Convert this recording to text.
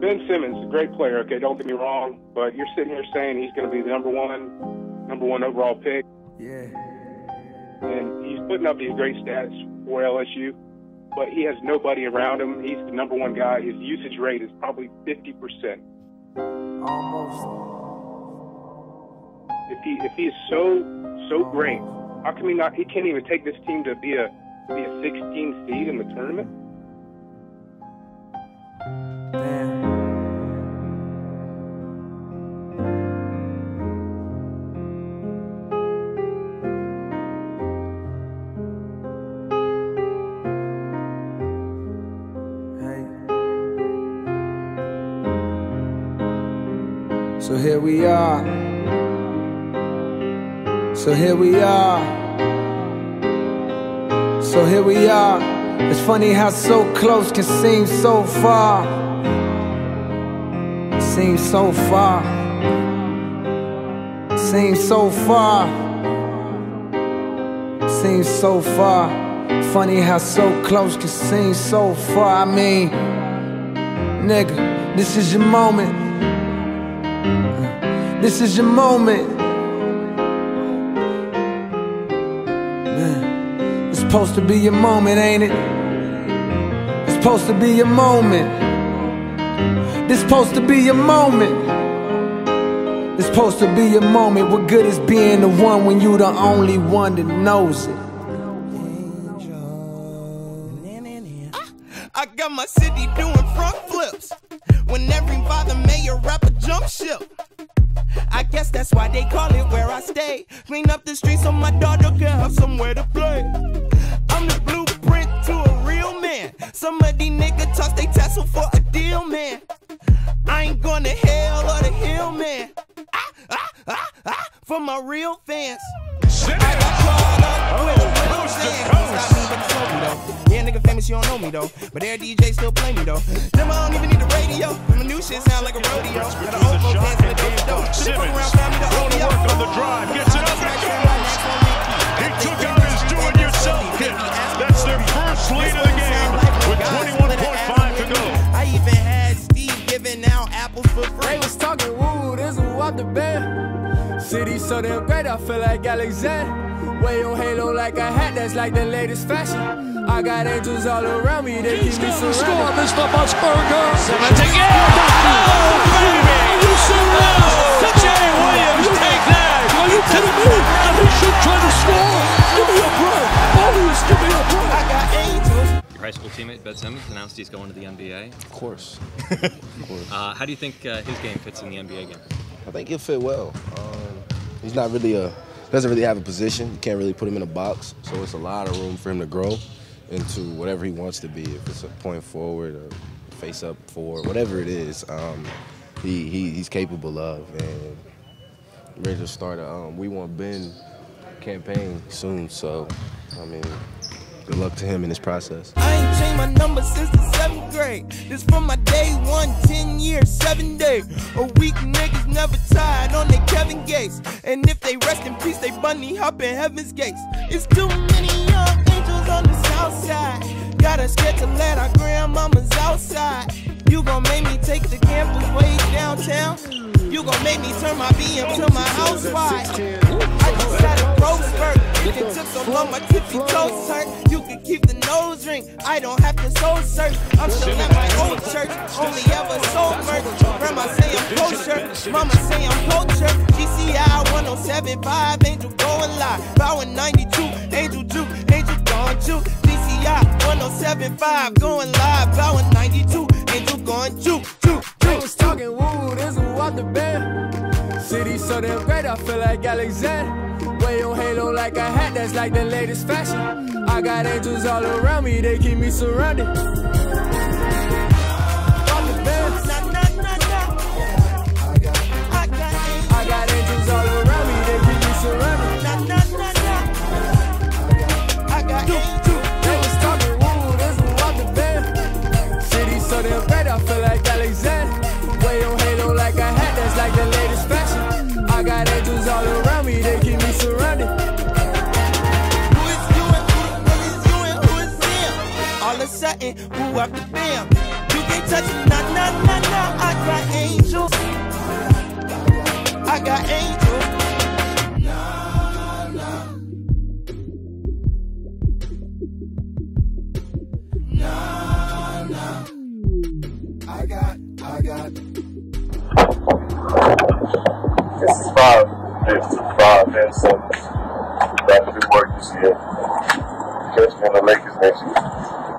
Ben Simmons, is a great player. Okay, don't get me wrong, but you're sitting here saying he's going to be the number one, number one overall pick. Yeah. And he's putting up these great stats for LSU, but he has nobody around him. He's the number one guy. His usage rate is probably 50%. Almost. If he if he is so so great, how come he not? He can't even take this team to be a be a 16 seed in the tournament. So here we are. So here we are. So here we are. It's funny how so close can seem so far. Seems so far. Seems so far. Seems so far. Funny how so close can seem so far. I mean, nigga, this is your moment. This is your moment. Man, it's supposed to be your moment, ain't it? It's supposed to be your moment. This supposed to be your moment. It's supposed to be your moment. What good is being the one when you the only one that knows it? I got my city doing front flips. When every father mayor rapper jump ship. I guess that's why they call it where I stay. Clean up the streets so my daughter can have somewhere to play. I'm the blueprint to a real man. Some of these niggas toss they tassel for a deal, man. I ain't going to hell or the hill, man. Ah, ah, ah, ah, for my real fans. I got caught up with a real fan. Can't stop me, but it's me though. Yeah, nigga famous, you don't know me though. But their DJ still play me though. Them I don't even need the radio. My new shit sound like a rodeo. Got an old folk dancing the door to door. Shit fuck around, me the to work on the drive, gets it up. He took out City so damn great, I feel like Alexander. Way on halo like a hat, that's like the latest fashion. I got angels all around me, they keep me surrounded. Mr. Musburger. Simmons again. Oh, baby. You surround. Jay Williams, take that. Are you kidding me? And he should try to score. Give me a break. Always give me a break. I got angels. Your high school teammate Ben Simmons announced he's going to the NBA. Of course. of course. Uh, how do you think uh, his game fits in the NBA game? I think he'll fit well. Um, he's not really a doesn't really have a position. You can't really put him in a box, so it's a lot of room for him to grow into whatever he wants to be. If it's a point forward or face up forward, whatever it is, um, he, he he's capable of. And ready to start. A, um, we want Ben campaign soon, so I mean, good luck to him in this process. I ain't changed my number since the seventh grade. This from my day one, 10 years, seven days. A week niggas never tired on their Kevin Gates. And if they rest in peace, they bunny hop in heaven's gates. It's too many young angels on the south side. Got us scared to let our grandmamas outside. You gon' make me take the campus way downtown. You gon' make me turn my BM to my house wide. Spurt. You can took so long, my tippy toes hurt. You can keep the nose ring. I don't have to soul search. I'm still at my old church. Only ever sold merch. Grandma say I'm kosher. Mama say I'm culture. GCI 1075. Angel going live. Bowing 92. Angel Juke. Angel gone juke. DCI 1075. Going live. Bowing 92. Angel gone juke. Juke. Juke. was talking woo, this is what the band. City so damn great, I feel like Alexander. Way on halo like a hat, that's like the latest fashion. I got angels all around me, they keep me surrounded. Sudden, who after them? You can't touch me, nah, nah, nah, nah. I got angels. I got angels. I got, I got. This is five. This is five. Ben Simmons. Back to work this year. Catch me in the Lakers next year.